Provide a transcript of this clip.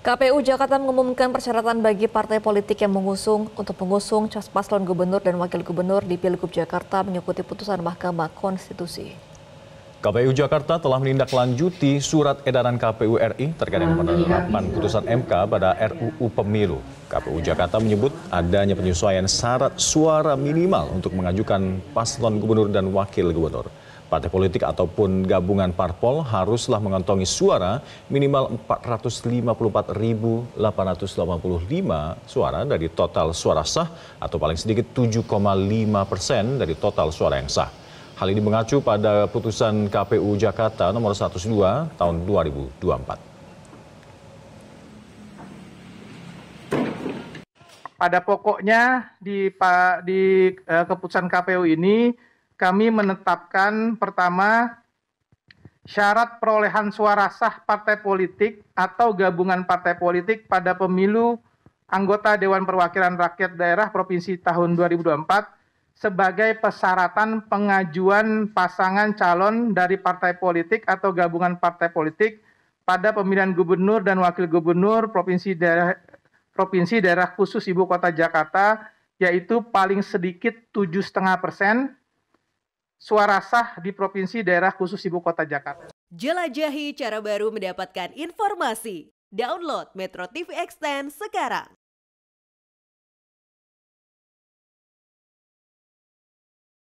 KPU Jakarta mengumumkan persyaratan bagi partai politik yang mengusung untuk mengusung paslon gubernur dan wakil gubernur di Pilgub Jakarta mengikuti putusan Mahkamah Konstitusi. KPU Jakarta telah menindaklanjuti surat edaran KPU RI terkait dengan penerapan putusan MK pada RUU Pemilu. KPU Jakarta menyebut adanya penyesuaian syarat suara minimal untuk mengajukan paslon gubernur dan wakil gubernur. Partai politik ataupun gabungan parpol haruslah mengantongi suara minimal 454.885 suara dari total suara sah atau paling sedikit 7,5 persen dari total suara yang sah. Hal ini mengacu pada putusan KPU Jakarta nomor 102 tahun 2024. Pada pokoknya di, di uh, keputusan KPU ini kami menetapkan pertama syarat perolehan suara sah partai politik atau gabungan partai politik pada pemilu anggota Dewan Perwakilan Rakyat Daerah Provinsi tahun 2024 sebagai persyaratan pengajuan pasangan calon dari partai politik atau gabungan partai politik pada pemilihan gubernur dan wakil gubernur provinsi daerah provinsi daerah khusus ibu kota Jakarta yaitu paling sedikit tujuh setengah persen suara sah di provinsi daerah khusus ibu kota Jakarta. Jelajahi cara baru mendapatkan informasi. Download Metro TV Extend sekarang.